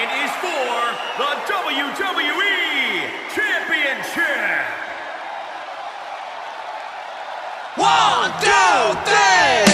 and is for the WWE Championship. One, two, three!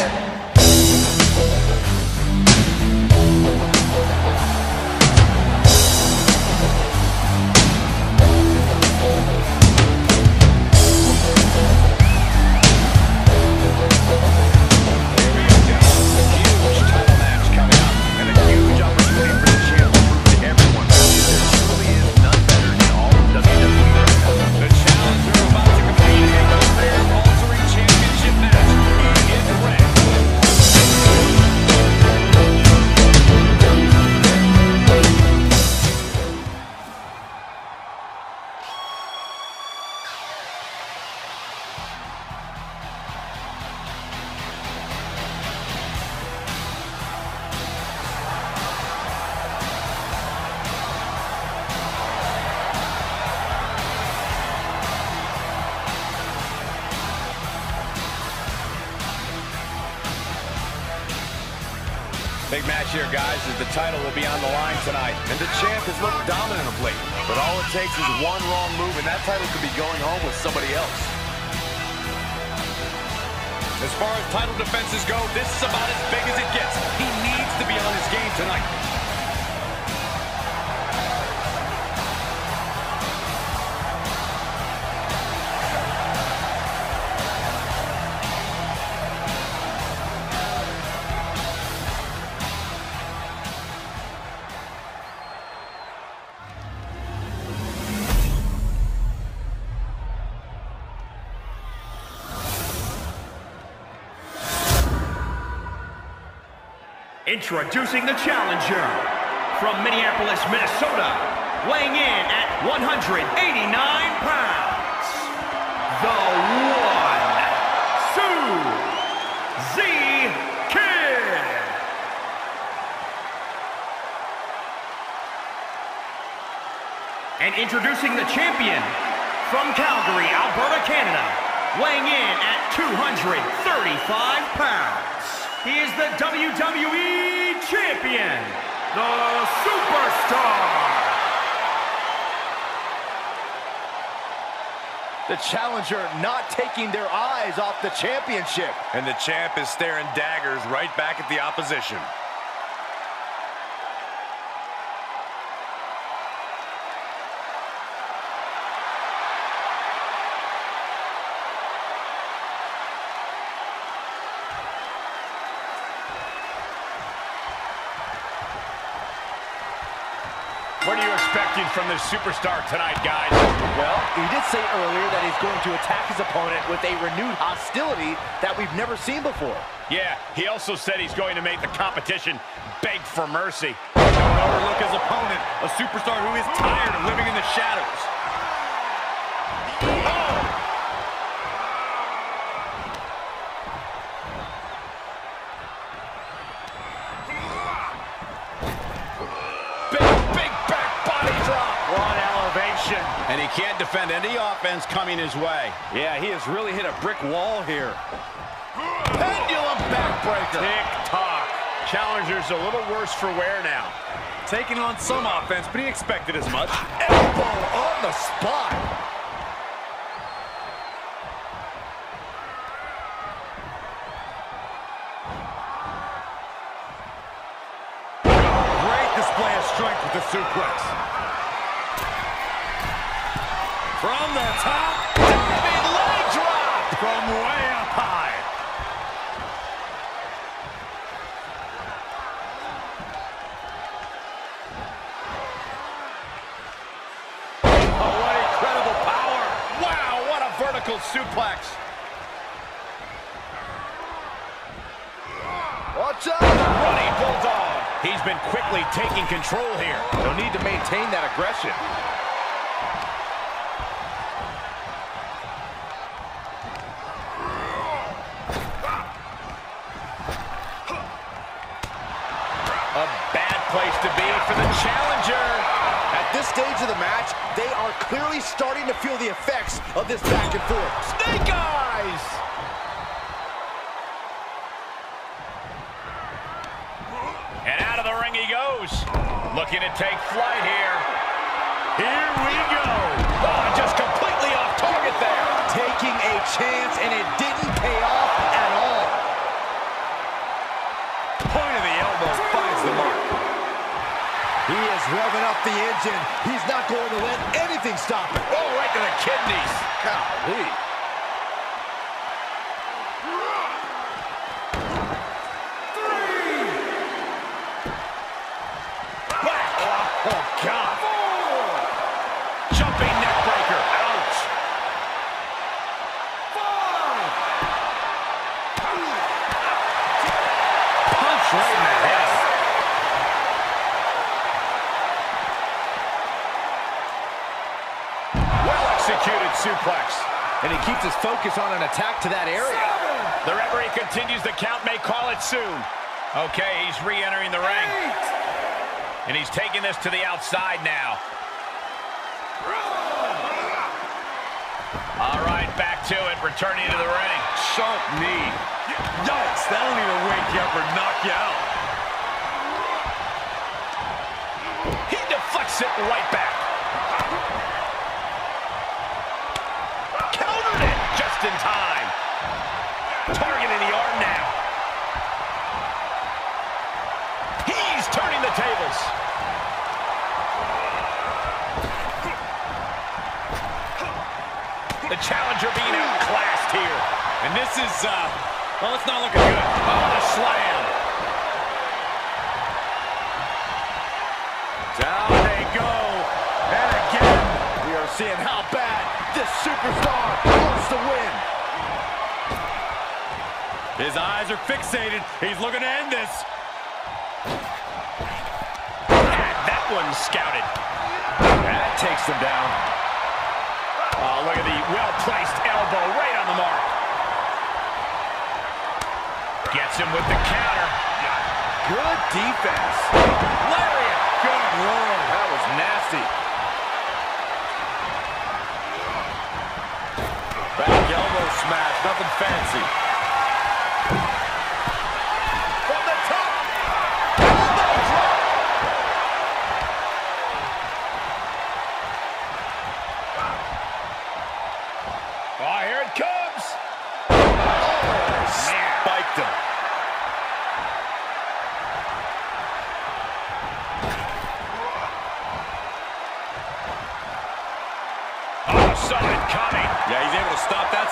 Match here, guys, as the title will be on the line tonight. And the champ has looked dominant of late. But all it takes is one wrong move, and that title could be going home with somebody else. As far as title defenses go, this is about as big as it gets. He needs to be on his game tonight. Introducing the challenger from Minneapolis, Minnesota, weighing in at 189 pounds, the one, Sue Z Kid. And introducing the champion from Calgary, Alberta, Canada, weighing in at 235 pounds. He is the WWE Champion, the Superstar. The challenger not taking their eyes off the championship. And the champ is staring daggers right back at the opposition. What are you expecting from this superstar tonight, guys? Well, he did say earlier that he's going to attack his opponent with a renewed hostility that we've never seen before. Yeah, he also said he's going to make the competition beg for mercy. Don't overlook his opponent, a superstar who is tired of living in the shadows. Oh! Can't defend any offense coming his way. Yeah, he has really hit a brick wall here. Pendulum backbreaker. Tick-tock. Challenger's a little worse for wear now. Taking on some offense, but he expected as much. Elbow on the spot. Suplex. Watch out. Running Bulldog. He's been quickly taking control here. They'll need to maintain that aggression. A bad place to be for the challenger. At this stage of the match, they are clearly starting to feel the effects of this back and forth. Snake eyes! And out of the ring he goes. Looking to take flight here. Here we go. Up the engine. He's not going to let anything stop him. Oh, right to the kidneys. Golly. Oh, God. Suplex. And he keeps his focus on an attack to that area. The referee continues the count, may call it soon. Okay, he's re-entering the ring. And he's taking this to the outside now. All right, back to it, returning to the ring. Sharp knee. Yikes, that'll either wake you up or knock you out. He deflects it right back. Countered it in time. Targeting the arm now. He's turning the tables. The challenger being outclassed here. And this is, uh, well, it's not looking good. Oh, the slam. Down they go. And again. We are seeing how bad this superstar wants to win. His eyes are fixated. He's looking to end this. Had that one scouted. That takes him down. Oh, look at the well-placed elbow right on the mark. Gets him with the counter. Good defense. Lariat. Good lord. That was nasty. Back elbow smash. Nothing fancy.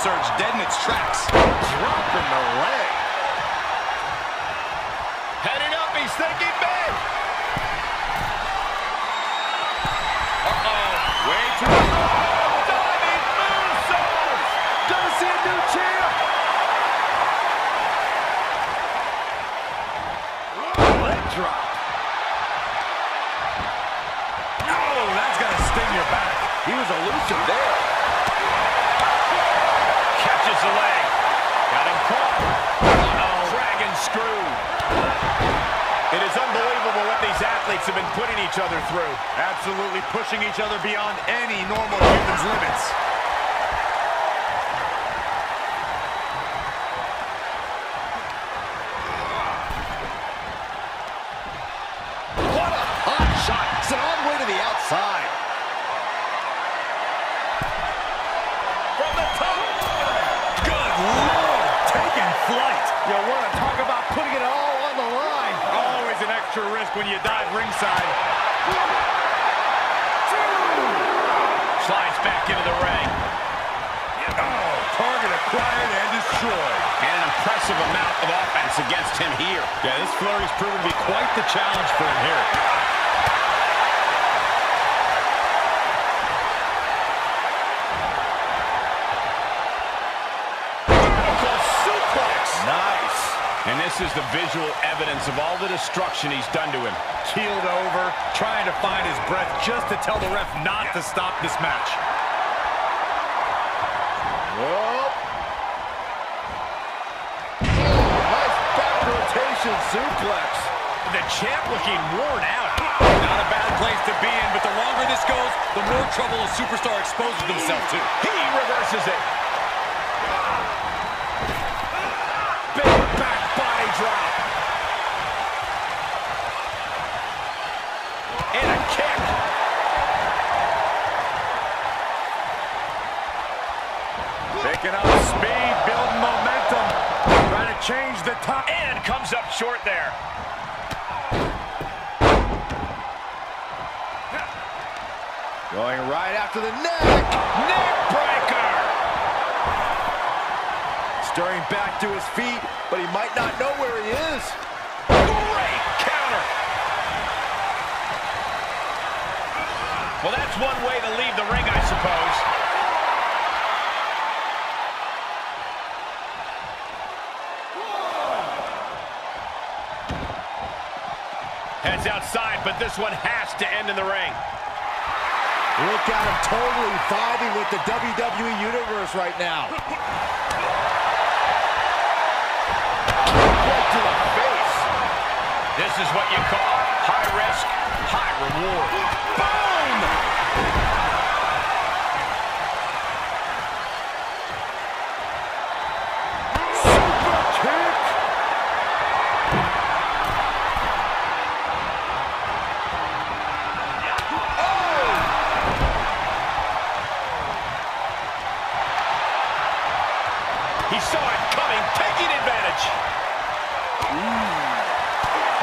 Surge dead in its tracks. Dropping the leg. These have been putting each other through. Absolutely pushing each other beyond any normal human's limits. What a hot shot. It's an all the way to the outside. From the top. Good lord, taking flight. You want to talk about putting it all on the line. Always an extra risk when you dive ringside. Slides back into the ring. Oh, target acquired and destroyed. And an impressive amount of offense against him here. Yeah, this flurry's proven to be quite the challenge for him here. This is the visual evidence of all the destruction he's done to him. Keeled over, trying to find his breath just to tell the ref not to stop this match. Whoa. Nice back rotation suplex. The champ looking worn out. Not a bad place to be in, but the longer this goes, the more trouble a superstar exposes himself to. He reverses it. Big back drop. And a kick. Picking up speed, building momentum. Trying to change the top. And comes up short there. Going right after the neck. Neck! Stirring back to his feet, but he might not know where he is. Great counter. Well, that's one way to leave the ring, I suppose. Heads outside, but this one has to end in the ring. Look at him totally vibing with the WWE Universe right now. Right to the face. This is what you call high risk, high reward.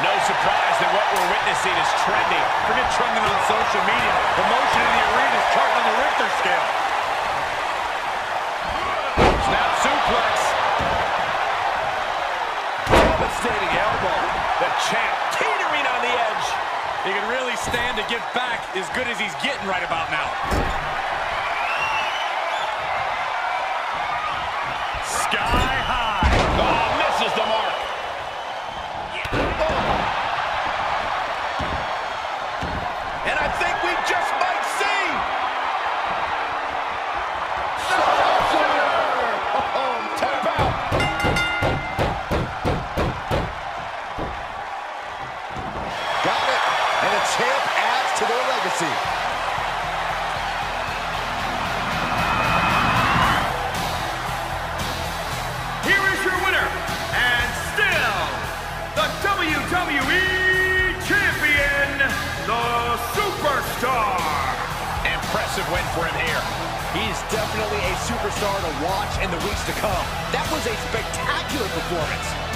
No surprise that what we're witnessing is trending. Forget trending on social media. The motion in the arena is charting on the Richter scale. Snap suplex. Devastating elbow. The champ teetering on the edge. He can really stand to get back as good as he's getting right about now. Sky high. Oh, legacy. Here is your winner, and still the WWE Champion, the Superstar. Impressive win for him here. He's definitely a superstar to watch in the weeks to come. That was a spectacular performance.